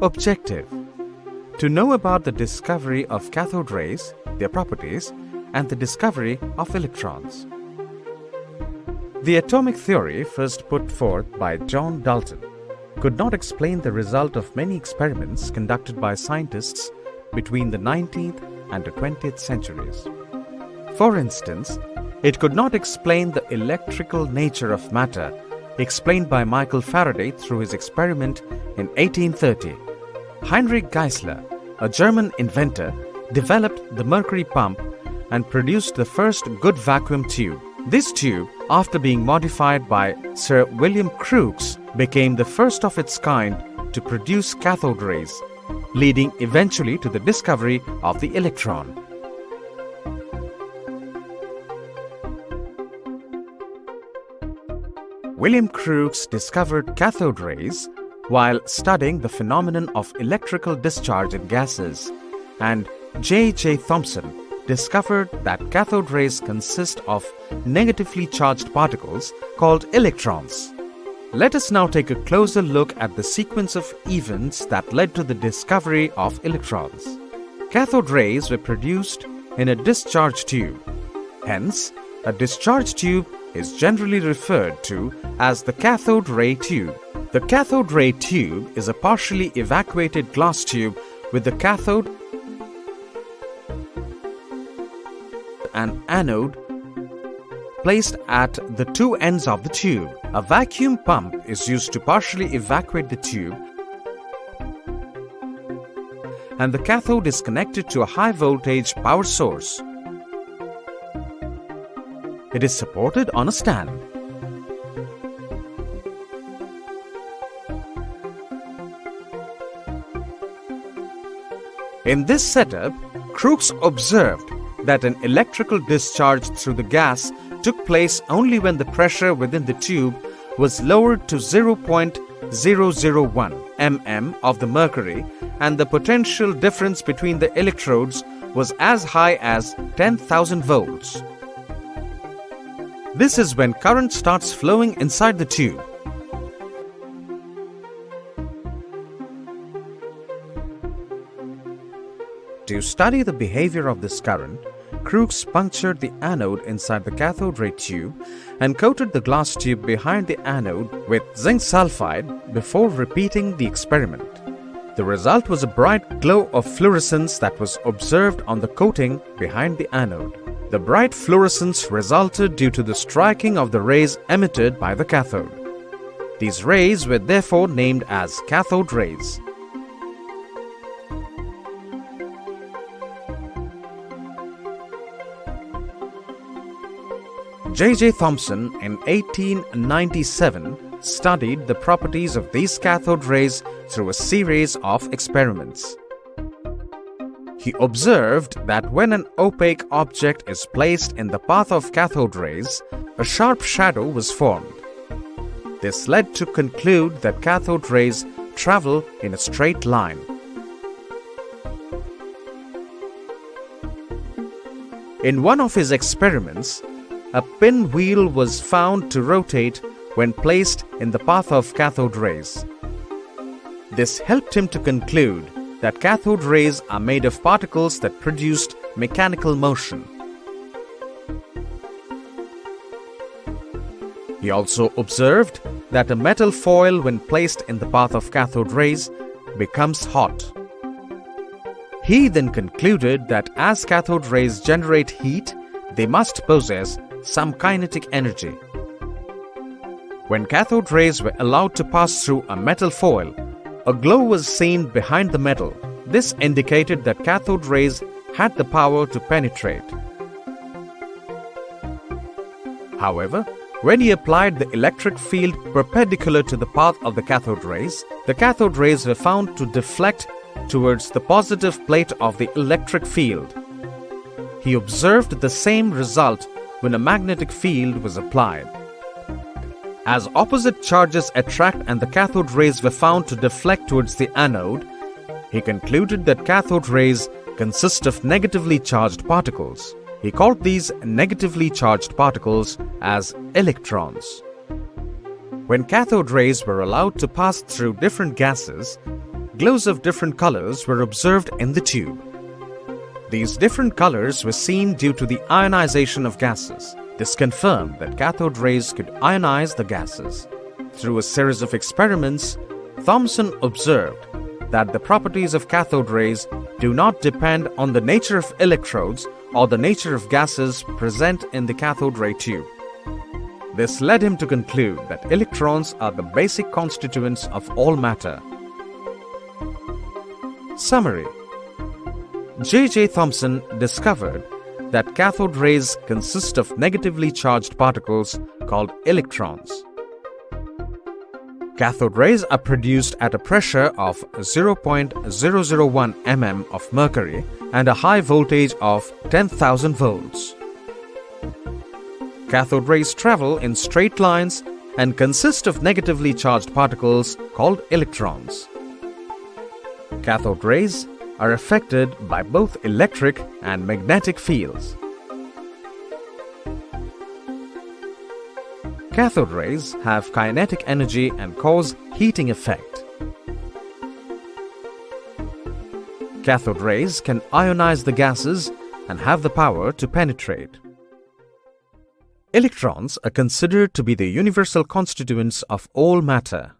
Objective To know about the discovery of cathode rays, their properties, and the discovery of electrons. The atomic theory, first put forth by John Dalton, could not explain the result of many experiments conducted by scientists between the 19th and the 20th centuries. For instance, it could not explain the electrical nature of matter explained by Michael Faraday through his experiment in 1830. Heinrich Geissler, a German inventor, developed the mercury pump and produced the first good vacuum tube. This tube, after being modified by Sir William Crookes, became the first of its kind to produce cathode rays, leading eventually to the discovery of the electron. William Crookes discovered cathode rays while studying the phenomenon of electrical discharge in gases, and J. J. Thomson discovered that cathode rays consist of negatively charged particles called electrons. Let us now take a closer look at the sequence of events that led to the discovery of electrons. Cathode rays were produced in a discharge tube. Hence, a discharge tube is generally referred to as the cathode ray tube. The cathode ray tube is a partially evacuated glass tube with the cathode and anode placed at the two ends of the tube. A vacuum pump is used to partially evacuate the tube and the cathode is connected to a high voltage power source. It is supported on a stand. In this setup, Crookes observed that an electrical discharge through the gas took place only when the pressure within the tube was lowered to 0.001 mm of the mercury and the potential difference between the electrodes was as high as 10,000 volts. This is when current starts flowing inside the tube. To study the behavior of this current, Crookes punctured the anode inside the cathode ray tube and coated the glass tube behind the anode with zinc sulfide before repeating the experiment. The result was a bright glow of fluorescence that was observed on the coating behind the anode. The bright fluorescence resulted due to the striking of the rays emitted by the cathode. These rays were therefore named as cathode rays. J. J. Thomson in 1897 studied the properties of these cathode rays through a series of experiments. He observed that when an opaque object is placed in the path of cathode rays, a sharp shadow was formed. This led to conclude that cathode rays travel in a straight line. In one of his experiments, a pinwheel was found to rotate when placed in the path of cathode rays. This helped him to conclude that cathode rays are made of particles that produced mechanical motion. He also observed that a metal foil when placed in the path of cathode rays becomes hot. He then concluded that as cathode rays generate heat, they must possess some kinetic energy. When cathode rays were allowed to pass through a metal foil, a glow was seen behind the metal. This indicated that cathode rays had the power to penetrate. However, when he applied the electric field perpendicular to the path of the cathode rays, the cathode rays were found to deflect towards the positive plate of the electric field. He observed the same result when a magnetic field was applied. As opposite charges attract and the cathode rays were found to deflect towards the anode, he concluded that cathode rays consist of negatively charged particles. He called these negatively charged particles as electrons. When cathode rays were allowed to pass through different gases, glows of different colors were observed in the tube. These different colors were seen due to the ionization of gases. This confirmed that cathode rays could ionize the gases. Through a series of experiments, Thomson observed that the properties of cathode rays do not depend on the nature of electrodes or the nature of gases present in the cathode ray tube. This led him to conclude that electrons are the basic constituents of all matter. Summary J.J. Thomson discovered that cathode rays consist of negatively charged particles called electrons. Cathode rays are produced at a pressure of 0.001 mm of mercury and a high voltage of 10,000 volts. Cathode rays travel in straight lines and consist of negatively charged particles called electrons. Cathode rays are affected by both electric and magnetic fields. Cathode rays have kinetic energy and cause heating effect. Cathode rays can ionize the gases and have the power to penetrate. Electrons are considered to be the universal constituents of all matter.